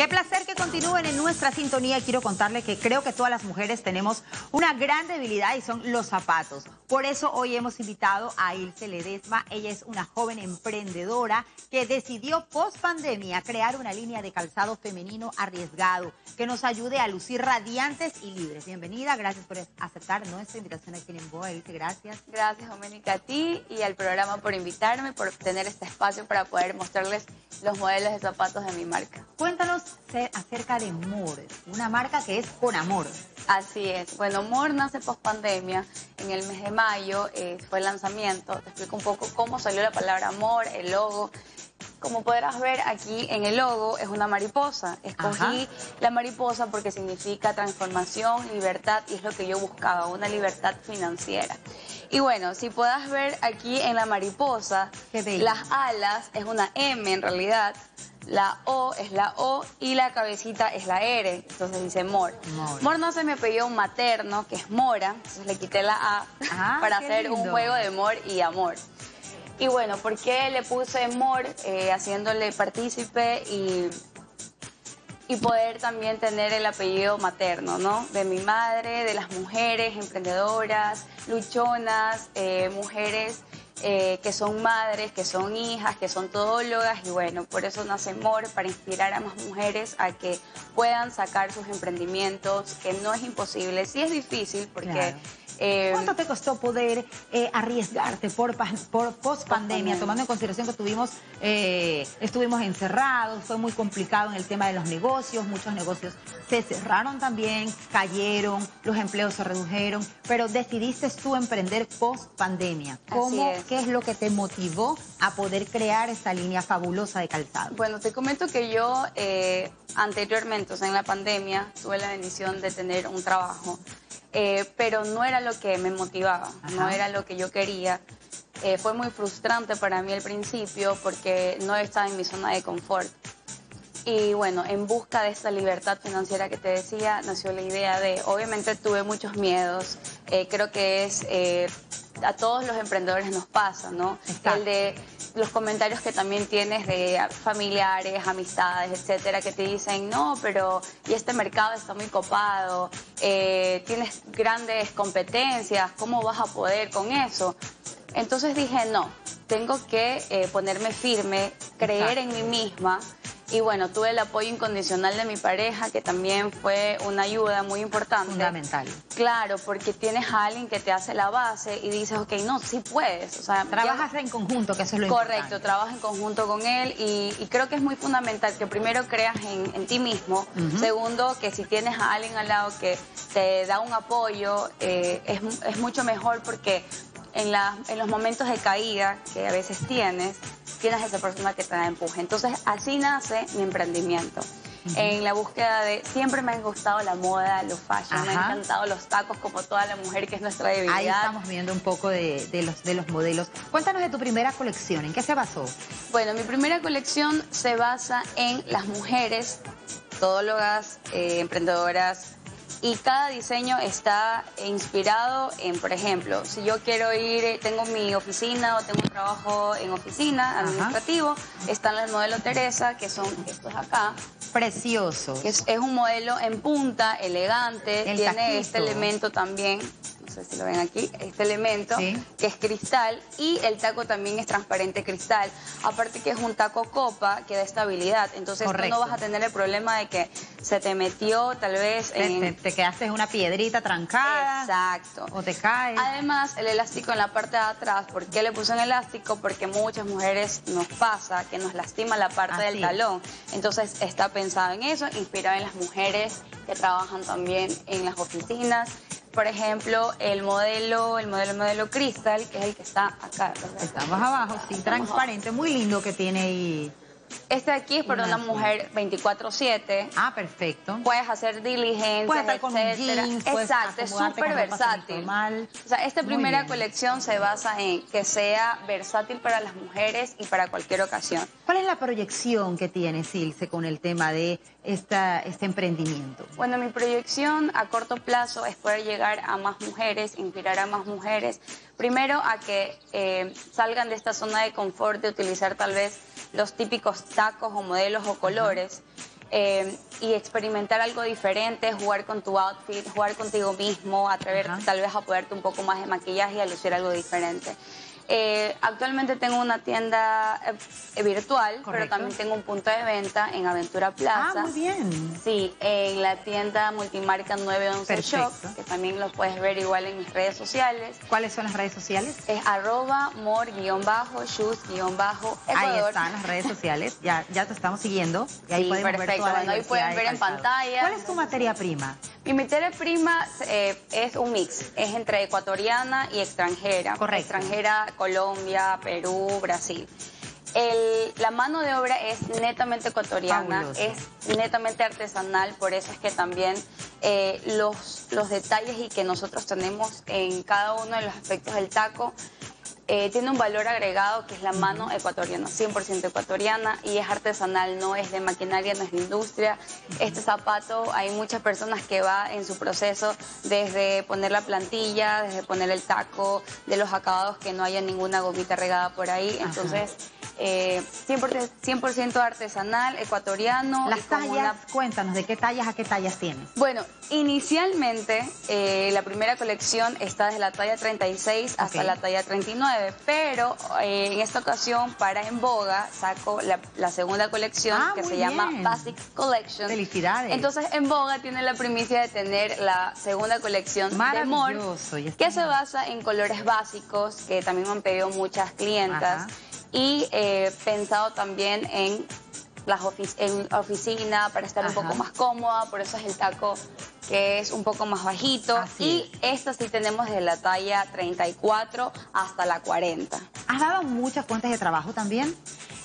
Qué placer que continúen en nuestra sintonía. Quiero contarles que creo que todas las mujeres tenemos una gran debilidad y son los zapatos. Por eso hoy hemos invitado a Ilse Ledesma. Ella es una joven emprendedora que decidió post pandemia crear una línea de calzado femenino arriesgado que nos ayude a lucir radiantes y libres. Bienvenida, gracias por aceptar nuestra invitación aquí en Boa. Ilse, gracias. Gracias, Doménica, a ti y al programa por invitarme, por tener este espacio para poder mostrarles los modelos de zapatos de mi marca. Cuéntanos acerca de More, una marca que es con amor. Así es. Bueno, More nace post pandemia. En el mes de mayo eh, fue el lanzamiento. Te explico un poco cómo salió la palabra amor, el logo. Como podrás ver aquí en el logo es una mariposa. Escogí la mariposa porque significa transformación, libertad y es lo que yo buscaba, una libertad financiera. Y bueno, si puedas ver aquí en la mariposa, las alas es una M en realidad, la O es la O y la cabecita es la R, entonces dice Mor. Mor, no se me pidió un materno, que es Mora, entonces le quité la A ah, para hacer un juego de Mor y amor. Y bueno, ¿por qué le puse Mor eh, haciéndole partícipe y, y poder también tener el apellido materno, ¿no? De mi madre, de las mujeres emprendedoras, luchonas, eh, mujeres eh, que son madres, que son hijas, que son todólogas y bueno, por eso nace MOR, para inspirar a más mujeres a que puedan sacar sus emprendimientos, que no es imposible, sí es difícil porque... Eh, ¿Cuánto te costó poder eh, arriesgarte por, por post pandemia, tomando en consideración que tuvimos, eh, estuvimos encerrados, fue muy complicado en el tema de los negocios, muchos negocios se cerraron también, cayeron, los empleos se redujeron, pero decidiste tú emprender post pandemia. ¿Cómo, ¿Qué es lo que te motivó a poder crear esta línea fabulosa de calzado? Bueno, te comento que yo anteriormente, o sea, en la pandemia, tuve la bendición de tener un trabajo eh, pero no era lo que me motivaba, no era lo que yo quería. Eh, fue muy frustrante para mí al principio porque no estaba en mi zona de confort. Y bueno, en busca de esta libertad financiera que te decía, nació la idea de, obviamente tuve muchos miedos, eh, creo que es, a todos los emprendedores nos pasa, ¿no? El de los comentarios que también tienes de familiares, amistades, etcétera, que te dicen, no, pero y este mercado está muy copado, eh, tienes grandes competencias, ¿cómo vas a poder con eso? Entonces dije, no, tengo que eh, ponerme firme, creer en mí misma y bueno, tuve el apoyo incondicional de mi pareja, que también fue una ayuda muy importante. Fundamental. Claro, porque tienes a alguien que te hace la base y dices, ok, no, sí puedes. O sea, Trabajas en conjunto, que eso es lo Correcto, Correcto, trabajas en conjunto con él y, creo que es muy fundamental que primero creas en, ti mismo. Segundo, que si tienes a alguien al lado que te da un apoyo, eh, es, es mucho mejor porque en, la, en los momentos de caída que a veces tienes, tienes a esa persona que te da empuje. Entonces, así nace mi emprendimiento. En la búsqueda de, siempre me han gustado la moda, los fashion, me han encantado los tacos como toda la mujer que es nuestra debilidad. Ahí estamos viendo un poco de, los, de los modelos. Cuéntanos de tu primera colección, ¿en qué se basó? Bueno, mi primera colección se basa en las mujeres todólogas, eh, emprendedoras, y cada diseño está inspirado en, por ejemplo, si yo quiero ir, tengo mi oficina o tengo un trabajo en oficina administrativo, están los modelos Teresa, que son estos acá. Precioso. Es, es un modelo en punta, elegante, tiene este elemento también no sé si lo ven aquí, este elemento que es cristal y el taco también es transparente cristal. Aparte que es un taco copa que da estabilidad, entonces no vas a tener el problema de que se te metió tal vez en... Te, quedaste en una piedrita trancada. Exacto. O te cae. Además, el elástico en la parte de atrás, ¿por qué le puse un elástico? Porque muchas mujeres nos pasa que nos lastima la parte del talón. Entonces está pensado en eso, inspirado en las mujeres que trabajan también en las oficinas por ejemplo, el modelo, el modelo, modelo Crystal, que es el que está acá. Estamos abajo, sí, transparente, muy lindo que tiene ahí. Este aquí es para una mujer 24-7. Ah, perfecto. Puedes hacer diligencias, Puedes estar con jeans, Exacto, es súper versátil. O sea, esta primera colección se basa en que sea versátil para las mujeres y para cualquier ocasión. ¿Cuál es la proyección que tiene Silce con el tema de esta, este emprendimiento? Bueno, mi proyección a corto plazo es poder llegar a más mujeres, inspirar a más mujeres. Primero, a que eh, salgan de esta zona de confort de utilizar tal vez los típicos tacos o modelos o colores eh, y experimentar algo diferente, jugar con tu outfit, jugar contigo mismo, atreverte tal vez a poderte un poco más de maquillaje y a lucir algo diferente. Eh, actualmente tengo una tienda eh, virtual, pero también tengo un punto de venta en Aventura Plaza. Ah, muy bien. Sí, en la tienda multimarca 911 Shop, que también lo puedes ver igual en mis redes sociales. ¿Cuáles son las redes sociales? Es arroba more-shoes-ecuador. Ahí están las redes sociales, ya, ya te estamos siguiendo. Y ahí sí, perfecto. bueno, ahí pueden ver en pantalla. ¿Cuál es tu materia prima? Mi materia prima eh, es un mix, es entre ecuatoriana y extranjera. Correcto. Extranjera, Colombia, Perú, Brasil. la mano de obra es netamente ecuatoriana, es netamente artesanal, por eso es que también eh, los, los detalles y que nosotros tenemos en cada uno de los aspectos del taco eh, tiene un valor agregado que es la mano ecuatoriana, 100% ecuatoriana y es artesanal, no es de maquinaria, no es de industria. Este zapato hay muchas personas que va en su proceso desde poner la plantilla, desde poner el taco, de los acabados que no haya ninguna gomita regada por ahí. Entonces... Eh, 100%, artesanal, ecuatoriano. Las tallas, cuéntanos, ¿de qué tallas a qué tallas tienes? Bueno, inicialmente eh, la primera colección está desde la talla 36 hasta la talla 39, pero eh, en esta ocasión para En Boga saco la, segunda colección ah, que se llama Basic Collection. Felicidades. Entonces En Boga tiene la primicia de tener la segunda colección de amor que se basa en colores básicos que también me han pedido muchas clientas y eh, pensado también en las en oficina para estar un poco más cómoda, por eso es el taco que es un poco más bajito. y esta sí tenemos de la talla 34 hasta la 40. ¿Has dado muchas fuentes de trabajo también?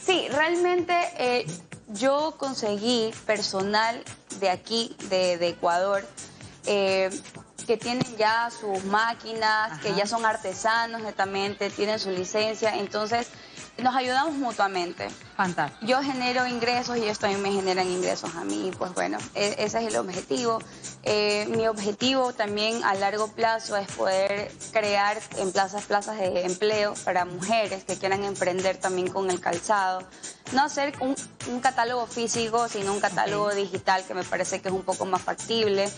Sí, realmente eh, yo conseguí personal de aquí, de, Ecuador, eh, que tienen ya sus máquinas, que ya son artesanos netamente, tienen su licencia, entonces nos ayudamos mutuamente. Fantástico. Yo genero ingresos y ellos también me generan ingresos a mí. Pues bueno, e, ese es el objetivo. Eh, mi objetivo también a largo plazo es poder crear en plazas, plazas de empleo para mujeres que quieran emprender también con el calzado. No hacer un, catálogo físico, sino un catálogo digital que me parece que es un poco más factible.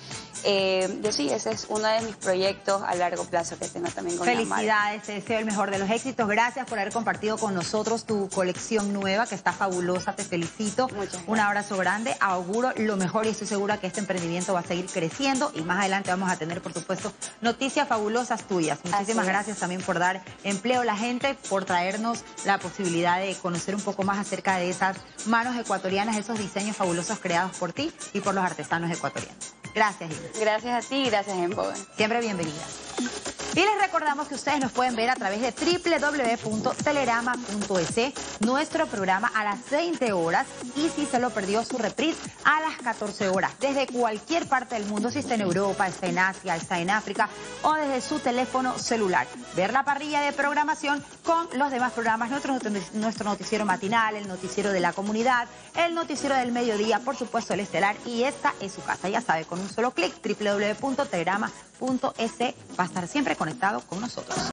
Eh, yo sí, ese es uno de mis proyectos a largo plazo que tengo también con Felicidades, te deseo el mejor de los éxitos. Gracias por haber compartido con nosotros tu colección nueva que está fabulosa, te felicito. Un abrazo grande, auguro lo mejor y estoy segura que este emprendimiento va a seguir creciendo y más adelante vamos a tener, por supuesto, noticias fabulosas tuyas. Muchísimas gracias también por dar empleo a la gente, por traernos la posibilidad de conocer un poco más acerca de esas manos ecuatorianas, esos diseños fabulosos creados por ti y por los artesanos ecuatorianos. Gracias, Gracias a ti y gracias, Empower. Siempre bienvenida. Y les recordamos que ustedes nos pueden ver a través de www.telerama.es, nuestro programa a las 20 horas y si se lo perdió su reprise a las 14 horas, desde cualquier parte del mundo, si está en Europa, está en Asia, está en África o desde su teléfono celular. Ver la parrilla de programación con los demás programas, nuestro, nuestro noticiero matinal, el noticiero de la comunidad, el noticiero del mediodía, por supuesto el estelar y esta es su casa, ya sabe, con un solo clic, www.telegrama.es va a estar siempre conectado con nosotros.